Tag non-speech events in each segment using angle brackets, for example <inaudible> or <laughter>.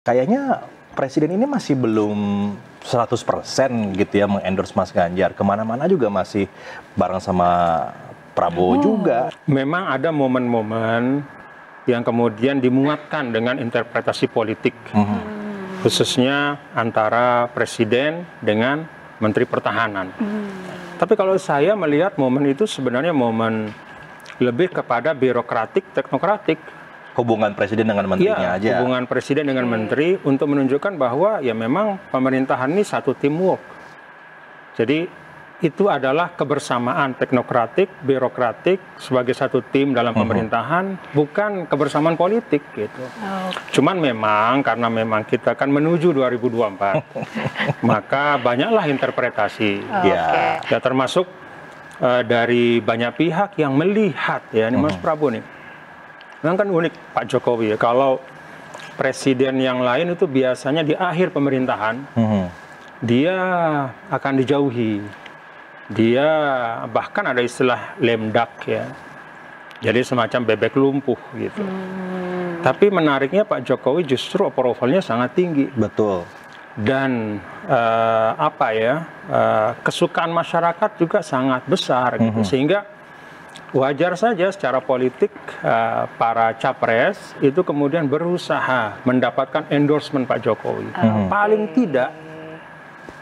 Kayaknya presiden ini masih belum 100% gitu ya mengendorse Mas Ganjar. Ke mana-mana juga masih bareng sama Prabowo juga. Memang ada momen-momen yang kemudian dimuatkan dengan interpretasi politik, Mhm. khususnya antara presiden dengan menteri pertahanan. Tapi kalau saya melihat momen itu sebenarnya momen lebih kepada birokratik, teknokratik. Hubungan presiden dengan menterinya Ya, aja. hubungan presiden dengan menteri untuk menunjukkan bahwa ya memang pemerintahan ini satu teamwork. Jadi itu adalah kebersamaan teknokratik, birokratik sebagai satu tim dalam pemerintahan, bukan kebersamaan politik gitu. Cuman memang karena memang kita akan menuju 2024, <laughs> maka banyaklah interpretasi. Ya. Ya termasuk eh, dari banyak pihak yang melihat ya ini Mas Prabowo nih. Memang kan unik Pak Jokowi ya kalau presiden yang lain itu biasanya di akhir pemerintahan Mhm. dia akan dijauhi. Dia bahkan ada istilah lemdak ya. Jadi semacam bebek lumpuh gitu. Tapi menariknya Pak Jokowi justru approvalnya sangat tinggi Betul. dan eh, apa ya eh, kesukaan masyarakat juga sangat besar gitu sehingga wajar saja secara politik eh, para capres itu kemudian berusaha mendapatkan endorsement Pak Jokowi paling tidak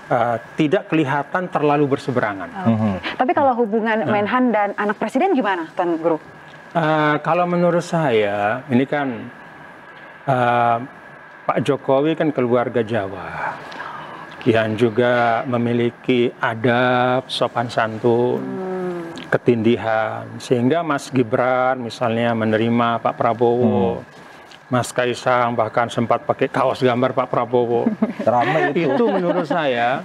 eh, tidak kelihatan terlalu berseberangan. Mhm. Tapi kalau hubungan Nah. Menhan dan anak presiden gimana, Tuan Guru? Eh, kalau menurut saya ini kan eh, Pak Jokowi kan keluarga Jawa yang juga memiliki adab, sopan santun, ketindihan, sehingga Mas Gibran misalnya menerima Pak Prabowo, Mas Kaisang bahkan sempat pakai kaos gambar Pak Prabowo. <laughs> Ramai itu. itu menurut saya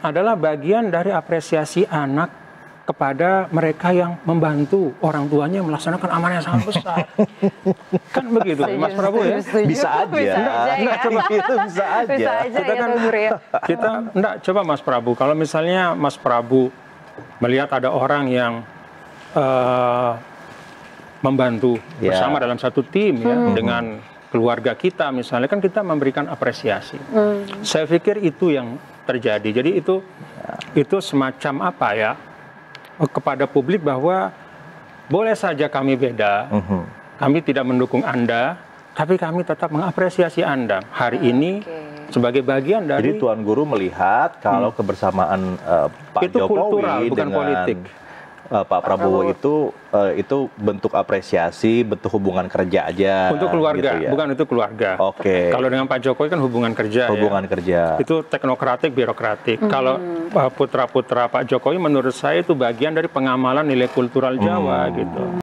adalah bagian dari apresiasi anak kepada mereka yang membantu orang tuanya melaksanakan amanah yang sangat besar. <laughs> kan begitu, Mas Prabowo ya. Bisa aja. <laughs> Bisa aja ya. Coba itu bisa aja. Bisa aja Kita ya, kan- ya. Kita enggak coba Mas Prabu, kalau misalnya Mas Prabu melihat ada orang yang eh, membantu Ya. bersama dalam satu tim ya dengan keluarga kita misalnya kan kita memberikan apresiasi. Saya pikir itu yang terjadi. Jadi itu itu semacam apa ya kepada publik bahwa boleh saja kami beda, Mhm. kami tidak mendukung Anda, tapi kami tetap mengapresiasi Anda hari ini sebagai bagian Jadi dari Tuan Guru melihat kalau kebersamaan eh, Pak Itu Jokowi kultural, bukan dengan politik. eh, Pak Prabowo itu eh, itu bentuk apresiasi, bentuk hubungan kerja aja. untuk keluarga, gitu ya. bukan itu keluarga. Oke. Kalau dengan Pak Jokowi kan hubungan kerja ya. hubungan kerja. Itu teknokratik, birokratik. Kalau uh, putra-putra Pak Jokowi menurut saya itu bagian dari pengamalan nilai kultural Jawa gitu.